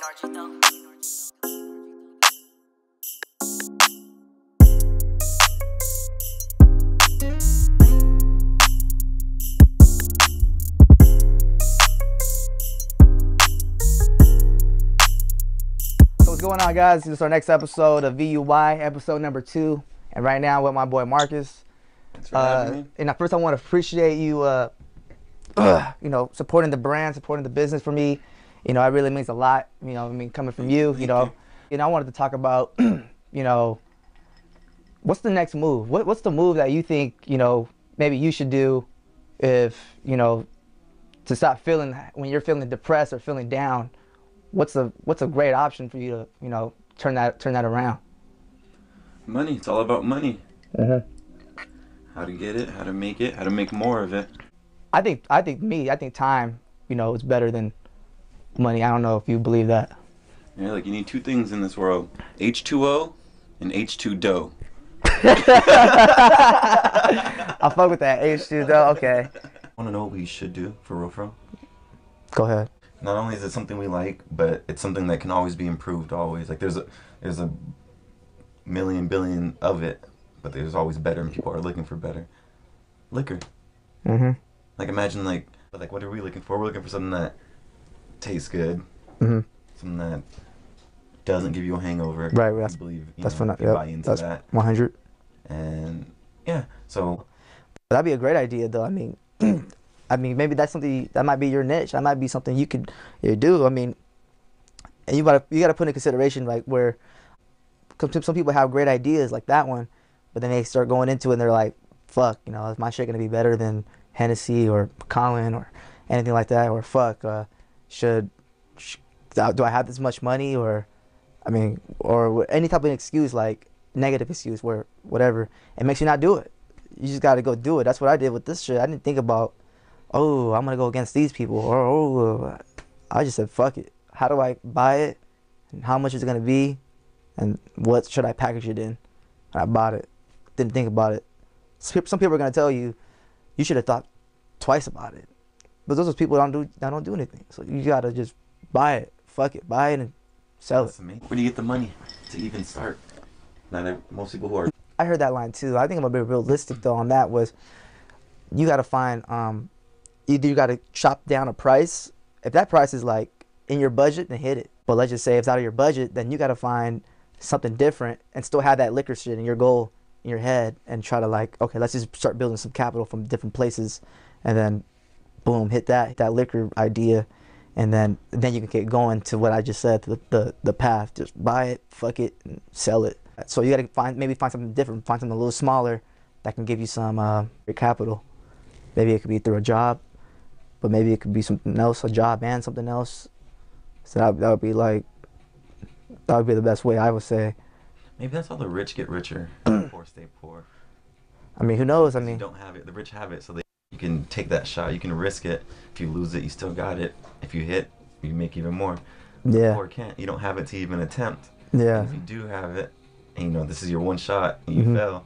RG though. So what's going on, guys? This is our next episode of VUI, episode number two, and right now I'm with my boy Marcus. For Uh, and first, I want to appreciate you, uh, you know, supporting the brand, supporting the business for me. You know, it really means a lot. You know, I mean, coming from you, you know, you. know, I wanted to talk about, you know, what's the next move? What, what's the move that you think, you know, maybe you should do if, you know, to stop feeling when you're feeling depressed or feeling down? What's a what's a great option for you to, you know, turn that turn that around? Money. It's all about money. Mm-hmm. How to get it, how to make it, how to make more of it. I think I think me, I think time, you know, is better than money. I don't know if you believe that. Yeah, like you need two things in this world: H2O and H2 dough. I fuck with that H2 though. Okay. Want to know what we should do for real, for real? Go ahead. Not only is it something we like, but it's something that can always be improved. Always, like there's a there's a million billion of it, but there's always better, and people are looking for better. Liquor. Mhm. Like imagine like like what are we looking for? We're looking for something that tastes good, Mhm. something that doesn't give you a hangover. Right, that's- believe That's know, you Yep. buy into That's that, 100. and yeah. So That'd be a great idea though. I mean, I mean maybe that's something that might be your niche. That might be something you could you do. I mean, and you gotta you gotta put in consideration like where, some- some people have great ideas like that one, but then they start going into it and they're like, fuck, you know, is my shit gonna be better than Hennessy or Colin or anything like that? Or fuck, uh, should, sh- do I have this much money or, I mean, or any type of excuse like negative excuse where whatever it makes you not do it. You just got to go do it. That's what I did with this shit. I didn't think about, oh, I'm gonna go against these people, or oh, I just said fuck it. How do I buy it? And how much is it gonna be? And what should I package it in? And I bought it. Didn't think about it. Some people are gonna tell you, you should have thought twice about it. But those are people that don't do that don't do anything. So you gotta just buy it. Fuck it. Buy it and sell it. that's amazing. Where do you get the money to even start? Not most people who are I heard that line too. I think I'm a bit realistic though on that was you gotta find um either you gotta chop down a price. If that price is like in your budget, then hit it. But let's just say if it's out of your budget, then you gotta find something different and still have that liquor shit in your goal in your head and try to like, okay, let's just start building some capital from different places and then boom, hit that that liquor idea and then then you can get going to what I just said, the the, the path. Just buy it, fuck it, and sell it. So you gotta find maybe find something different, find something a little smaller that can give you some uh, capital. Maybe it could be through a job, but maybe it could be something else, a job and something else. So that, that would be like that would be the best way I would say. maybe that's how the rich get richer, the poor stay poor. I mean, who knows? I mean, don't have it. The rich have it, so they can take that shot. You can risk it. If you lose it, you still got it. If you hit, you make even more. Yeah, poor can't. You don't have it to even attempt. yeah. And if you do have it, and you know this is your one shot, and you Mhm. fail,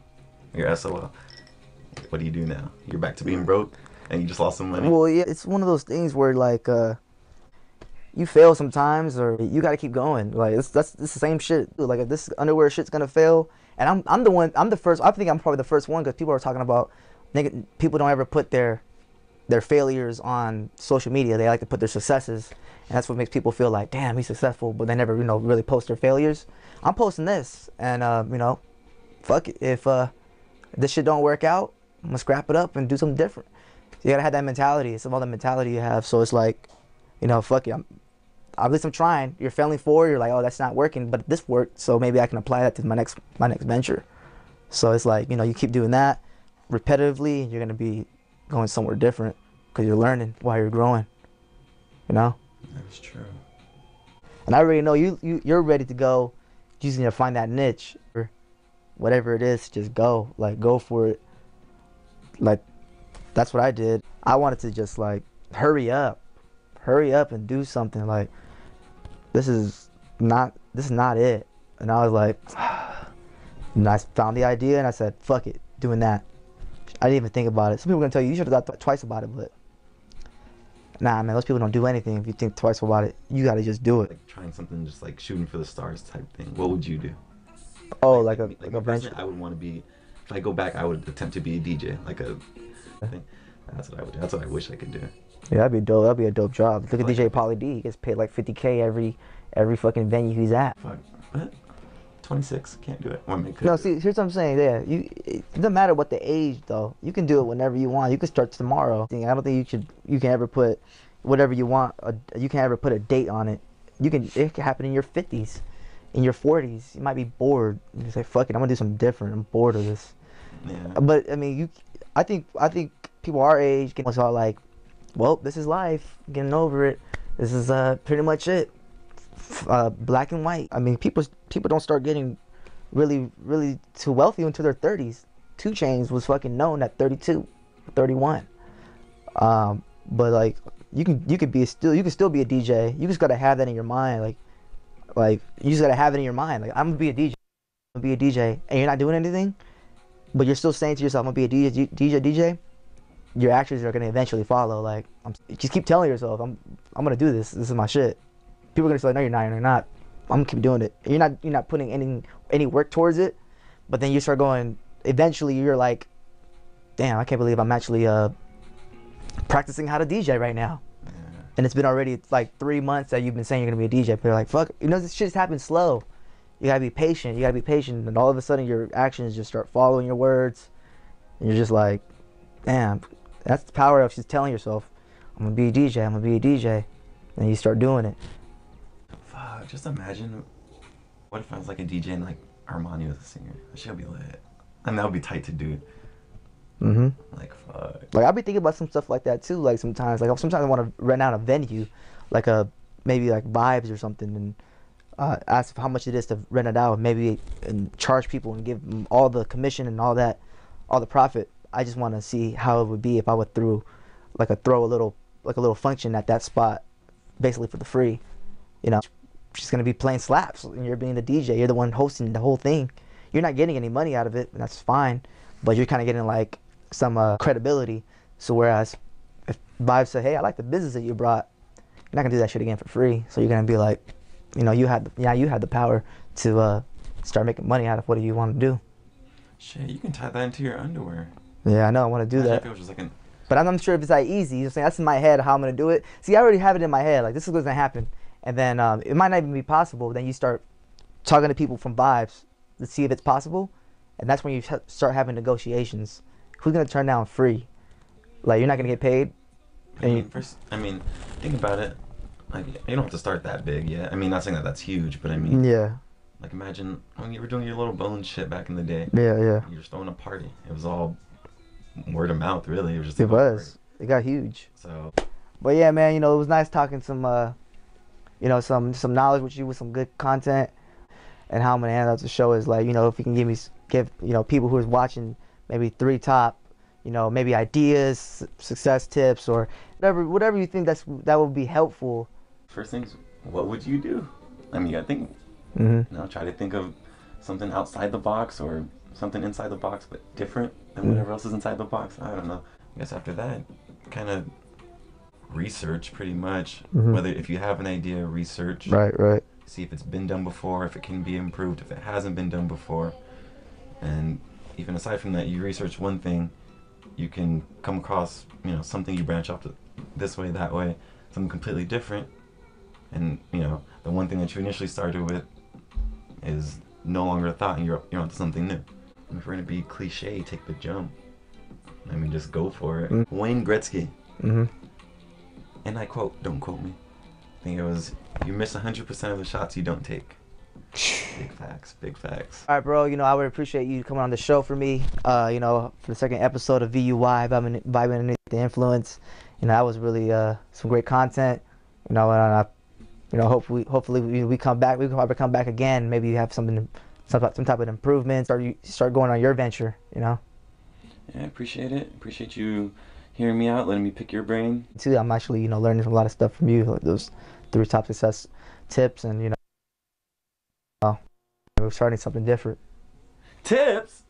you're SOL. What do you do now? You're back to being broke, and you just lost some money. Well, yeah, it's one of those things where like uh, you fail sometimes, or you got to keep going. Like it's that's it's the same shit. Like if this underwear shit's gonna fail, and I'm I'm the one. I'm the first. I think I'm probably the first one because people are talking about, people don't ever put their their failures on social media. They like to put their successes, and that's what makes people feel like, damn, he's successful, but they never you know really post their failures. I'm posting this, and uh, you know, fuck it. If uh, this shit don't work out, I'm gonna scrap it up and do something different. You gotta have that mentality. It's all the mentality you have. So it's like, you know, fuck it. I'm, at least I'm trying. You're failing forward. You're like, oh, that's not working, but this worked. So maybe I can apply that to my next my next venture. So it's like, you know, you keep doing that repetitively, and you're gonna be going somewhere different because you're learning while you're growing. You know. That's true. And I already know you, you you're ready to go. You just need to find that niche or whatever it is. Just go, like go for it. Like that's what I did. I wanted to just like hurry up, hurry up and do something. Like this is not this is not it. And I was like, and I found the idea and I said, fuck it, doing that. I didn't even think about it. Some people are gonna tell you you should have thought twice about it, but Nah, man, those people don't do anything. If you think twice about it, you gotta just do it. Like trying something just like shooting for the stars type thing. What would you do? Oh, like, a me- like a venture. I would want to be. If I go back, I would attempt to be a DJ, like a. Thing. That's what I would do. That's what I wish I could do. Yeah, that'd be dope. That'd be a dope job. Look at Like- DJ Pauly D. He gets paid like 50k every every fucking venue he's at. Fuck. What? 26? Can't do it. No, see, here's what I'm saying. Yeah, you. It doesn't matter what the age though. You can do it whenever you want. You can start tomorrow. I don't think you should. You can ever put whatever you want. A, you can ever put a date on it. You can. It can happen in your 50s, in your 40s. You might be bored. You say, "Fuck it, I'm gonna do something different. I'm bored of this." Yeah. But I mean, you. I think. I think people our age get all like, "Well, this is life. Getting over it. This is uh pretty much it. Uh, black and white. I mean, people people don't start getting really really too wealthy until their 30s. 2 Chainz was fucking known at 32, 31. Um, but like you can you could be still you can still be a DJ. You just gotta have that in your mind. Like like you just gotta have it in your mind. Like I'm gonna be a DJ. I'm gonna be a DJ, and you're not doing anything, but you're still saying to yourself, "I'm gonna be a DJ, DJ, DJ." Your actions are gonna eventually follow. Like I'm, just keep telling yourself, "I'm I'm gonna do this. This is my shit." People are gonna say, "No, you're not. You're not." I'm gonna keep doing it. You're not you're not putting any any work towards it, but then you start going. Eventually, you're like, "Damn, I can't believe I'm actually uh practicing how to DJ right now." yeah. and it's been already like three months that you've been saying you're gonna be a DJ. But you're like, fuck, you know, this shit's happened slow. You gotta be patient. You gotta be patient, and all of a sudden your actions just start following your words, and you're just like, damn, that's the power of just telling yourself, I'm gonna be a DJ. I'm gonna be a DJ, and you start doing it. Just imagine. What if I was like a DJ and like Armani was a singer? That shit would be lit. And that would be tight to do. hmm Like fuck. Like I'll be thinking about some stuff like that too. Like sometimes, like sometimes I want to rent out a venue, like a maybe like vibes or something, and uh, ask how much it is to rent it out. Maybe and charge people and give them all the commission and all that, all the profit. I just want to see how it would be if I would throw, like a throw a little like a little function at that spot, basically for the free. You know, she's gonna be playing slaps, and you're being the DJ. You're the one hosting the whole thing. You're not getting any money out of it, and that's fine. But you're kind of getting like some uh, credibility. So whereas if Vibe said, "Hey, I like the business that you brought," you're not gonna do that shit again for free. So you're gonna be like, you know, you had the, yeah, you had the power to uh, start making money out of what you want to do. Shit, you can tie that into your underwear. Yeah, I know I want to do Imagine that, like an. but I'm not sure if it's that easy. You're saying that's in my head how I'm gonna do it. See, I already have it in my head. Like this is what's gonna happen, and then um, it might not even be possible. Then you start talking to people from Vibes to see if it's possible, and that's when you start having negotiations. Who's gonna turn down free? Like you're not gonna get paid. I mean, first, I mean, think about it. Like, you don't have to start that big yet. I mean, not saying that that's huge, but I mean, Yeah, like, imagine when you were doing your little bone shit back in the day. yeah, yeah. You were throwing a party. It was all word of mouth, really. It was just. It a party. was. It got huge. So, But yeah, man, you know, it was nice talking some, uh, you know, some some knowledge with you with some good content, and how I'm gonna up the show is like, you know, if you can give me give you know people who is watching maybe three top, you know, maybe ideas, success tips, or whatever whatever you think that's that would be helpful. first things, what would you do? I mean, you gotta think. Mm-hmm. You know, try to think of something outside the box or something inside the box, but different than Mm. whatever else is inside the box. I don't know. I guess after that, kind of research pretty much. Mhm. Whether if you have an idea, research. Right, right. see if it's been done before, if it can be improved, if it hasn't been done before. And even aside from that, you research one thing, you can come across, you know, something you branch off to this way, that way, something completely different. And, you know, the one thing that you initially started with is no longer a thought and you're, you're onto something new. And if we're going to be cliche, take the jump. I mean, just go for it. Mm. Wayne Gretzky, Mm-hmm. And I quote, don't quote me. I think it was, you miss 100% of the shots you don't take. Big facts, big facts. All right, bro. You know, I would appreciate you coming on the show for me. Uh, you know, for the second episode of VUI, vibing, vibing underneath the influence. You know, that was really uh some great content. You know, and I, you know, hopefully, hopefully we, we come back. We can probably come back again. Maybe you have something, some some type of improvement, Start you start going on your venture. You know, Yeah, I appreciate it. Appreciate you hearing me out, letting me pick your brain. too. I'm actually, you know, learning a lot of stuff from you. Like those three top success tips, and you know, uh, we're starting something different. Tips.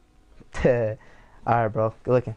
All right, bro. Good looking.